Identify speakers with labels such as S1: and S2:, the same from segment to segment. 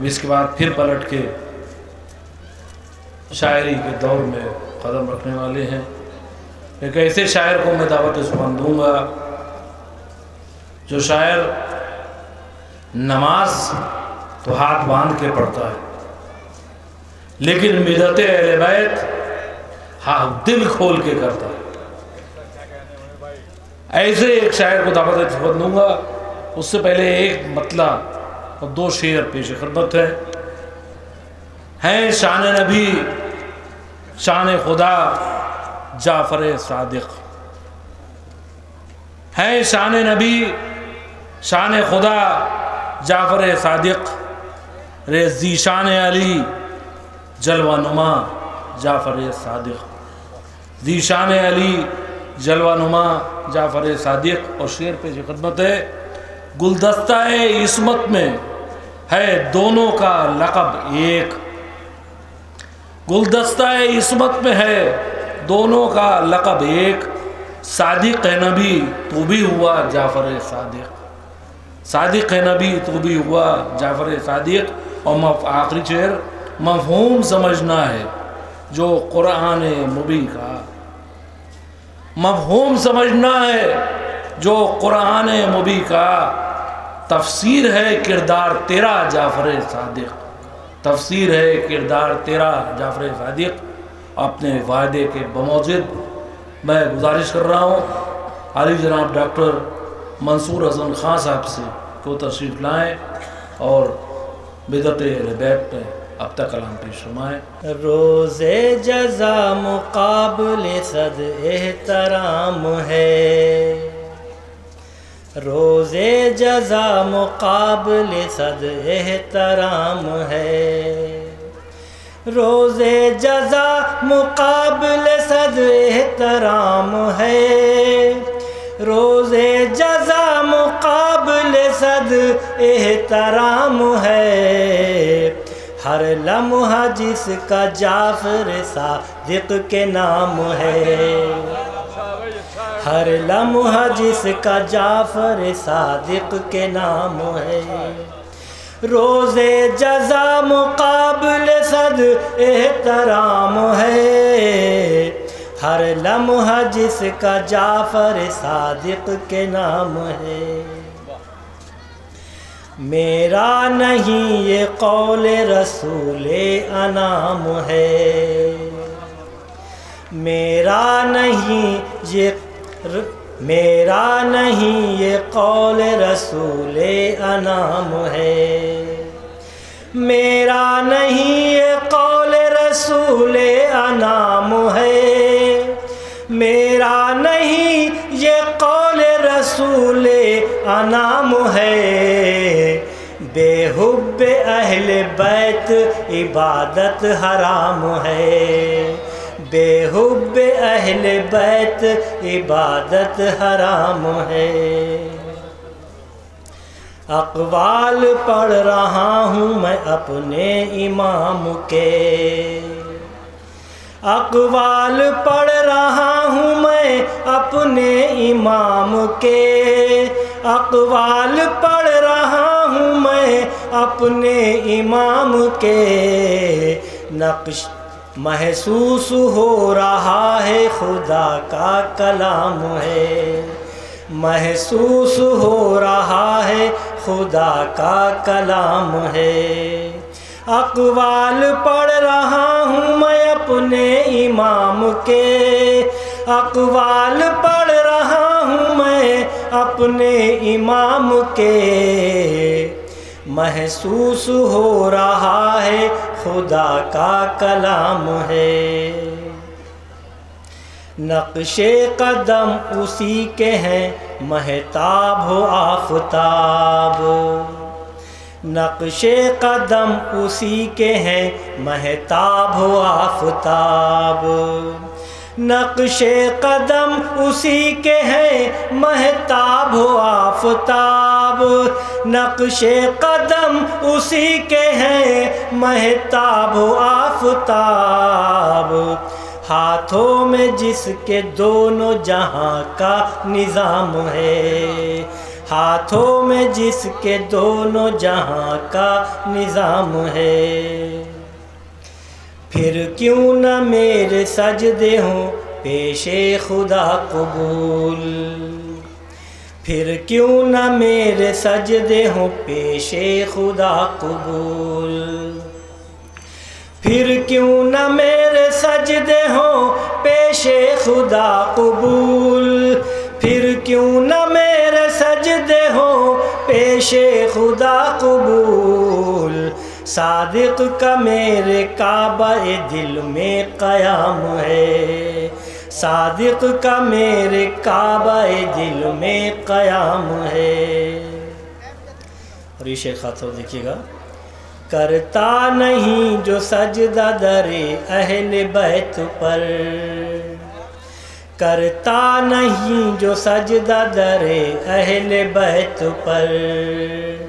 S1: अब इसके बाद फिर पलट के शायरी के दौर में कदम रखने वाले हैं। एक ऐसे शायर को मैं दावत सुबह दूँगा, जो शायर नमाज़ तो हाथ बाँध के पढ़ता है, लेकिन बिदत बैत हाँ दिल खोल के करता है। ऐसे एक शायर को दावत सुबह दूँगा, उससे पहले एक मतला और दो शेर पेश खिदमत है। हैं शान नबी, शान खुदा, जाफ़र सादिक। हैं शान नबी, शान खुदा, जाफ़र सादिक। रेजी शान अली, जलवा नुमा, जाफ़र सादिक। जीशान अली, जलवा नुमा, जाफ़र सादिक। और शेर पे जो खदमत है। गुलदस्ता इसमत में। है दोनों का लकब एक। गुलदस्ता इसमत में है, दोनों का लकब एक। सादिक है नबी तो भी हुआ जाफ़र सादिक। सादिक है नबी तो भी हुआ जाफ़र सादिक। और आखिरी शेर, मफहूम समझना है, जो कुरान मुबी का। मफहूम समझना है, जो कुरान मुबी का। तफसीर है किरदार तेरा, जाफ़र सादिक। तफसीर है किरदार तेरा, जाफ़र सादिक। अपने वायदे के बमौजद मैं गुजारिश कर रहा हूँ। हाली जनाब डॉक्टर मंसूर हसन खान साहब से को तशरीफ़ लाएँ और बिदत बैत में अब तक कलाम पेश फरमाए।
S2: रोज़े जजा मुकाबले सद एहतराम है। रोज़े जजा मुकाबले सद एहतराम है। रोज़े जजा मुकाबले सद एहतराम है। रोज़े जजा मुकाबले सद एहतराम है। हर लम्हा जिसका जाफ़र सादिक के नाम है। हर लम्हा जिसका जाफ़र सादिक के नाम है। रोज़े जजा मुकाबल सद एहतराम है। हर लम्हा जिसका जाफ़र सादिक के नाम है। मेरा नहीं ये कौल रसूल अनाम है। मेरा नहीं ये मेरा नहीं ये कौल रसूल अनाम है। मेरा नहीं ये कौल रसूल अनाम है। मेरा नहीं ये कौल रसूल अनाम है। बेहुब अहल बैत इबादत हराम है। बेहुब अहल बैत, इबादत हराम है। अकवाल पढ़ रहा हूँ मैं अपने इमाम के। अकवाल पढ़ रहा हूँ मैं अपने इमाम के। अकवाल पढ़ रहा हूँ मैं अपने इमाम के। नक्श महसूस हो रहा है खुदा का कलाम है। महसूस हो रहा है खुदा का कलाम है। अकवाल पढ़ रहा हूँ मैं अपने इमाम के। अकवाल पढ़ रहा हूँ मैं अपने इमाम के। महसूस हो रहा है, खुदा का कलाम है। नक्शे कदम उसी के हैं, महताब हो आफताब। नक्शे कदम उसी के हैं, महताब हो आफताब। नक्शे कदम उसी के हैं, महताब हो आफताब। नक्शे कदम उसी के हैं, महताब हो आफताब। हाथों में जिसके दोनों जहाँ का निज़ाम है, हाथों में जिसके दोनों जहाँ का निज़ाम है। फिर क्यों न मेरे सजदे हों पेशे खुदा कबूल? फिर क्यों न मेरे सजदे हों पेशे खुदा कबूल? फिर क्यों न मेरे सजदे हों पेशे खुदा कबूल? फिर क्यों न मेरे सजदे हो पेशे खुदा कबूल? सादिक का मेरे काबा दिल में क़याम है। सादिक का मेरे काबा दिल में क़याम है। और ये खातर देखिएगा। करता नहीं जो सजदा दरे अहल बैत पर। करता नहीं जो सजदा दरे अहल बैत पर।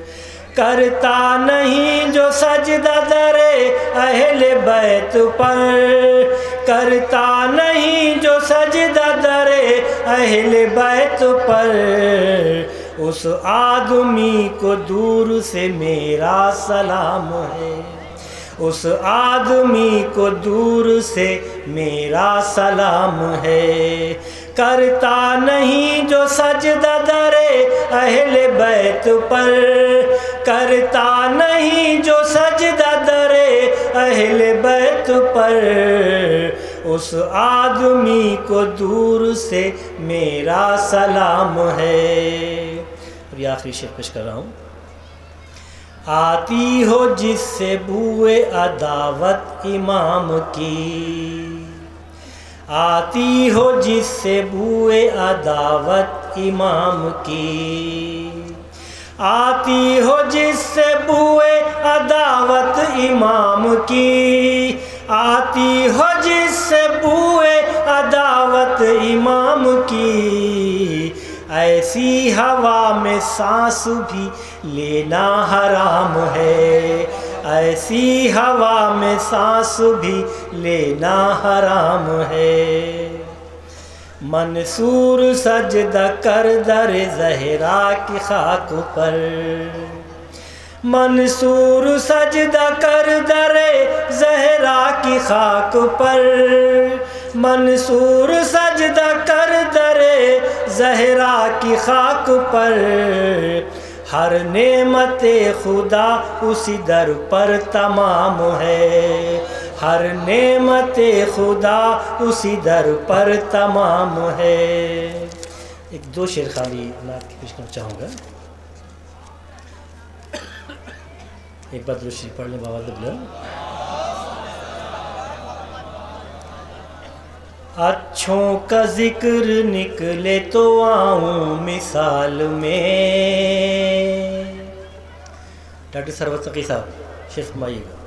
S2: करता नहीं जो सजदा दरे अहल बैत पर। करता नहीं जो सजदा दरे अहल बैत पर। उस आदमी को दूर से मेरा सलाम है। उस आदमी को दूर से मेरा सलाम है। करता नहीं जो सजदा दरे अहल बैत पर। करता नहीं जो सजदा दरे अहल बैत पर। उस आदमी को दूर से मेरा सलाम है। और ये आखिरी शेर पेश कर रहा हूँ। आती हो जिससे बुए अदावत इमाम की। आती हो जिससे बुए अदावत इमाम की। आती हो जिससे बुए अदावत इमाम की। आती हो जिससे बुए अदावत इमाम की। ऐसी हवा में सांस भी लेना हराम है। ऐसी हवा में सांस भी लेना हराम है। मंसूर सजदा कर दर जहरा की खाक पर। मंसूर सजदा कर दर जहरा की खाक पर। मंसूर सजदा कर दरे जहरा की खाक पर। हर नेमत खुदा उसी दर पर तमाम है। हर नेमत खुदा उसी दर पर तमाम है। एक दो शेर खाली नाथ की पेश करना चाहूँगा। एक बार दूसरी पढ़ लें बाबा दबला अच्छों का ज़िक्र निकले तो आऊँ मिसाल में। डॉक्टर सरवत सकी साहब, शेख माइएगा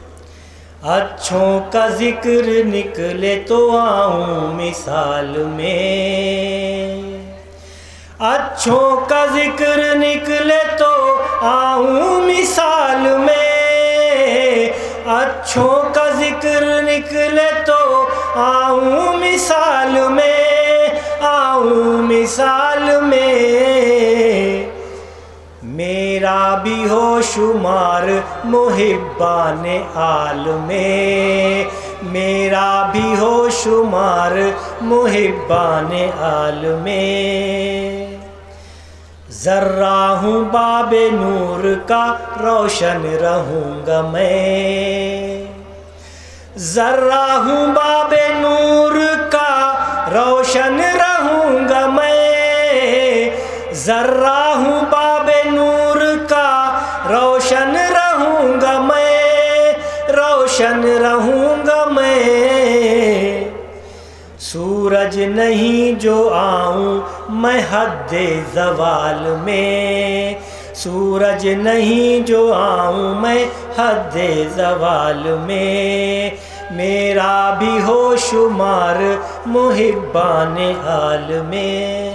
S2: अच्छों का ज़िक्र निकले तो आऊँ मिसाल में। अच्छों का ज़िक्र निकले तो आऊँ मिसाल में। अच्छों का ज़िक्र निकले तो आऊँ मिसाल में, आऊँ मिसाल में। मेरा भी हो शुमार मुहिबान आल में। मेरा भी हो शुमार मुहिबान आल में। जर्रा हूँ बाबे नूर का, रोशन रहूँगा मैं। जर्रा हूँ बाबे नूर का, रोशन रहूँगा मैं। जर्रा हूँ बाबे नूर का रोशन रहूँगा मैं, रोशन रहूँगा मैं। सूरज नहीं जो आऊँ मैं हद जवाल में, सूरज नहीं जो आऊँ मैं हद जवाल में। मेरा भी हो शुमार मुहिबान हाल में।